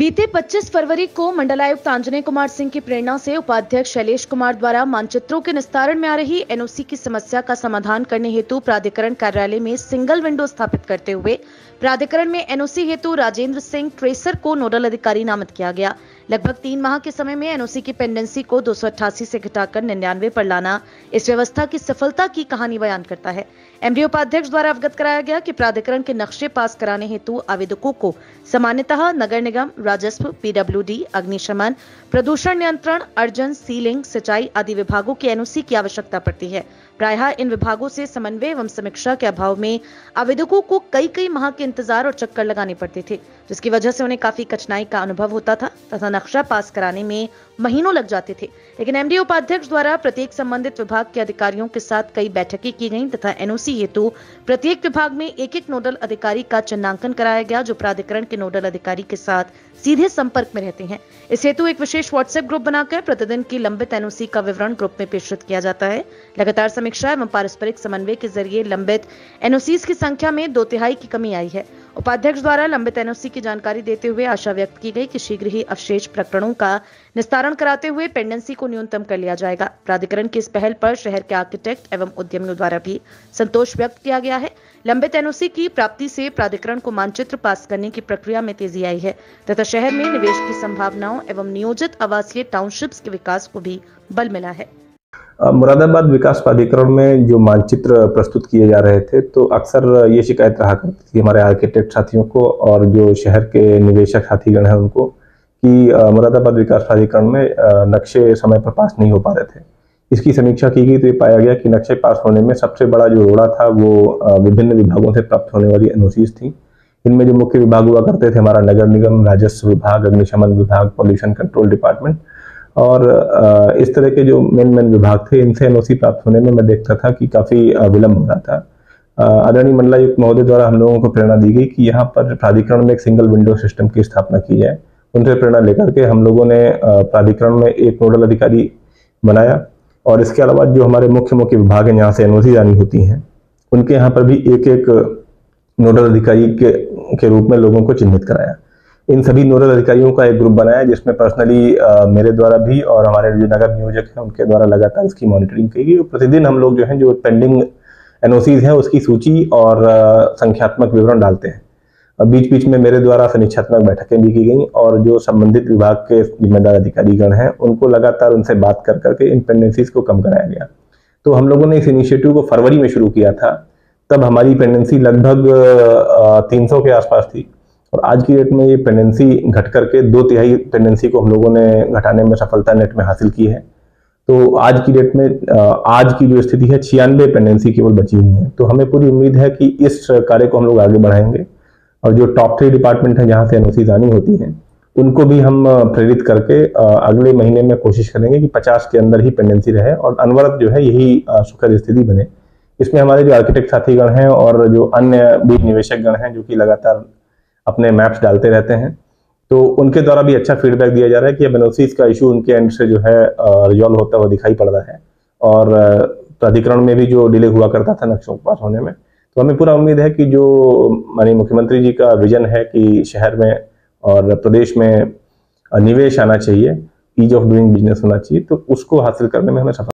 बीते 25 फरवरी को मंडलायुक्त आंजनेय कुमार सिंह की प्रेरणा से उपाध्यक्ष शैलेश कुमार द्वारा मानचित्रों के निस्तारण में आ रही एनओसी की समस्या का समाधान करने हेतु प्राधिकरण कार्यालय में सिंगल विंडो स्थापित करते हुए प्राधिकरण में एनओसी हेतु राजेंद्र सिंह ट्रेसर को नोडल अधिकारी नामित किया गया। लगभग तीन माह के समय में एनओसी की पेंडेंसी को दो से घटाकर निन्यानवे पर लाना इस व्यवस्था की सफलता की कहानी बयान करता है। एमडी उपाध्यक्ष द्वारा अवगत कराया गया कि प्राधिकरण के नक्शे पास कराने हेतु आवेदकों को सामान्यतः नगर निगम राजस्व, पीडब्ल्यूडी, अग्निशमन, प्रदूषण नियंत्रण, अर्जन, सीलिंग, सिंचाई आदि विभागों के एनओसी की आवश्यकता पड़ती है। प्रायः इन विभागों से समन्वय एवं समीक्षा के अभाव में आवेदकों को कई कई माह के इंतज़ार और चक्कर लगाने पड़ते थे, जिसकी वजह से उन्हें काफ़ी कठिनाई का अनुभव होता था तथा नक्शा पास कराने में महीनों लग जाते थे। लेकिन एमडी उपाध्यक्ष द्वारा प्रत्येक संबंधित विभाग के अधिकारियों के साथ कई बैठकें की गईं तथा एनओसी हेतु प्रत्येक विभाग में एक एक नोडल अधिकारी का चिन्हांकन कराया गया, जो प्राधिकरण के नोडल अधिकारी के साथ सीधे संपर्क में रहते हैं। इस हेतु एक विशेष व्हाट्सएप ग्रुप बनाकर प्रतिदिन की लंबित एनओसी का विवरण ग्रुप में प्रेषित किया जाता है। लगातार समीक्षा एवं पारस्परिक समन्वय के ज़रिए लंबित एनओसीज की संख्या में दो तिहाई की कमी आई है। उपाध्यक्ष द्वारा लंबित एनओसी की जानकारी देते हुए आशा व्यक्त की गई कि शीघ्र ही अवशेष प्रकरणों का निस्तारण कराते हुए पेंडेंसी को न्यूनतम कर लिया जाएगा। प्राधिकरण की इस पहल पर शहर के आर्किटेक्ट एवं उद्यमियों द्वारा भी संतोष व्यक्त किया गया है। लंबित एनओसी की प्राप्ति से प्राधिकरण को मानचित्र पास करने की प्रक्रिया में तेज़ी आई है, तथा शहर में निवेश की संभावनाओं एवं नियोजित आवासीय टाउनशिप्स के विकास को भी बल मिला है। मुरादाबाद विकास प्राधिकरण में जो मानचित्र प्रस्तुत किए जा रहे थे तो अक्सर ये शिकायत रहा करती थी हमारे आर्किटेक्ट साथियों को और जो शहर के निवेशक साथीगण हैं उनको कि मुरादाबाद विकास प्राधिकरण में नक्शे समय पर पास नहीं हो पा रहे थे। इसकी समीक्षा की गई तो ये पाया गया कि नक्शे पास होने में सबसे बड़ा जो रोड़ा था वो विभिन्न विभागों से प्राप्त होने वाली एनओसीज थी। इनमें जो मुख्य विभाग हुआ करते थे हमारा नगर निगम, राजस्व विभाग, अग्निशमन विभाग, पॉल्यूशन कंट्रोल डिपार्टमेंट और इस तरह के जो मेन मेन विभाग थे, इनसे एनओसी प्राप्त होने में मैं देखता था कि काफ़ी विलंब हो रहा था। आदरणीय मंडलायुक्त महोदय द्वारा हम लोगों को प्रेरणा दी गई कि यहाँ पर प्राधिकरण में एक सिंगल विंडो सिस्टम की स्थापना की जाए। उनसे प्रेरणा लेकर के हम लोगों ने प्राधिकरण में एक नोडल अधिकारी बनाया और इसके अलावा जो हमारे मुख्य मुख्य विभाग हैं, जहाँ से एनओसी जानी होती हैं, उनके यहाँ पर भी एक एक नोडल अधिकारी के के रूप में लोगों को चिन्हित कराया। इन सभी नोडल अधिकारियों का एक ग्रुप बनाया, जिसमें पर्सनली मेरे द्वारा भी और हमारे जो नगर नियोजक हैं, उनके द्वारा लगातार इसकी मॉनिटरिंग की गई। प्रतिदिन हम लोग जो हैं, जो पेंडिंग एनओसीज हैं, उसकी सूची और संख्यात्मक विवरण डालते हैं। बीच बीच में मेरे द्वारा समीक्षात्मक बैठकें भी की गई और जो संबंधित विभाग के जिम्मेदार अधिकारीगण हैं, उनको लगातार उनसे बात कर करके इन पेंडेंसीज को कम कराया गया। तो हम लोगों ने इस इनिशिएटिव को फरवरी में शुरू किया था। तब हमारी पेंडेंसी लगभग 300 के आसपास थी और आज की डेट में ये पेंडेंसी घट करके दो तिहाई पेंडेंसी को हम लोगों ने घटाने में सफलता नेट में हासिल की है। तो आज की डेट में आज की जो स्थिति है, छियानवे पेंडेंसी केवल बची हुई है। तो हमें पूरी उम्मीद है कि इस कार्य को हम लोग आगे बढ़ाएँगे। और जो टॉप थ्री डिपार्टमेंट है जहाँ से एनओसी आनी होती है, उनको भी हम प्रेरित करके अगले महीने में कोशिश करेंगे कि 50 के अंदर ही पेंडेंसी रहे और अनवरत जो है यही सुखद स्थिति बने। इसमें हमारे जो आर्किटेक्ट साथीगण हैं और जो अन्य भी निवेशक गण हैं जो कि लगातार अपने मैप्स डालते रहते हैं तो उनके द्वारा भी अच्छा फीडबैक दिया जा रहा है कि अब एनओसीज का इशू उनके एंड से जो है रिजॉल्व होता हुआ दिखाई पड़ रहा है। और प्राधिकरण में भी जो डिले हुआ करता था नक्शों के पास होने में तो हमें पूरा उम्मीद है कि जो माननीय मुख्यमंत्री जी का विजन है कि शहर में और प्रदेश में निवेश आना चाहिए ईज ऑफ़ डूइंग बिज़नेस होना चाहिए तो उसको हासिल करने में हमें सफल